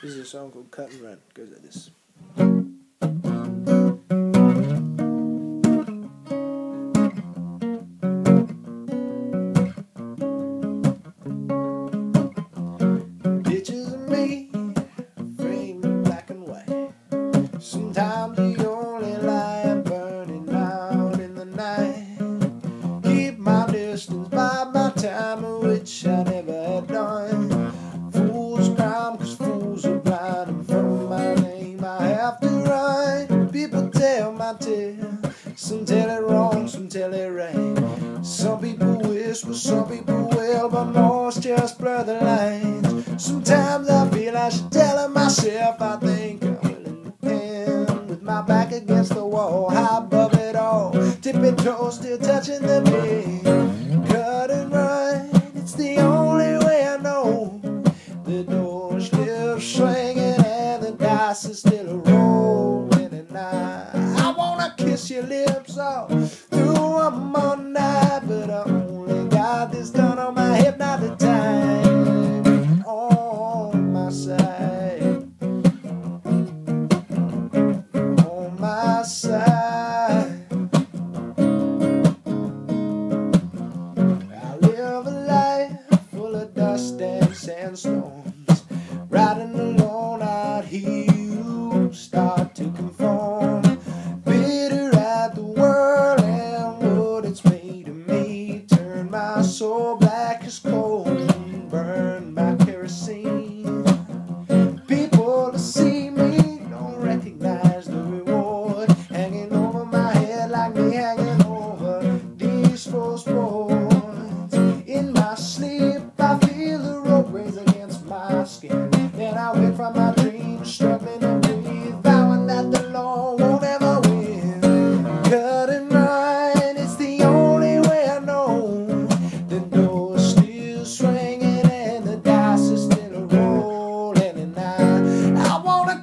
This is a song called Cut and Run. It goes like this. Pictures of me framed in black and white. Sometimes the only light burning out in the night. Keep my distance my time, which I some tell it wrong, some tell it right. Some people whisper, some people will, but most just blur the lines. Sometimes I feel I should tell it myself. I think I'm willing to pen with my back against the wall, high above it all, tipping toes still touching the bed. Cut and run, it's the only way I know. The door's still swinging and the dice is still rolling, your lips off through one more night, but I only got this done on my hip, not the time on my side. On my side. I live a life full of dust and sandstones. Riding alone soul black cold coal, burned by kerosene. People to see me don't recognize the reward hanging over my head like me hanging over these false sports. In my sleep, I feel the rope raise against my skin.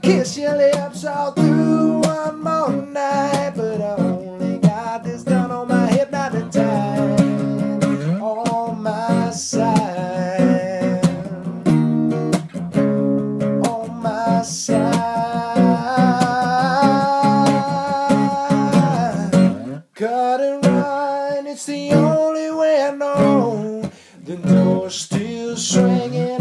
Kiss your lips all through one more night, but I only got this done on my hip, not the time on my side, on my side. Cut and run, it's the only way I know. The door's still swinging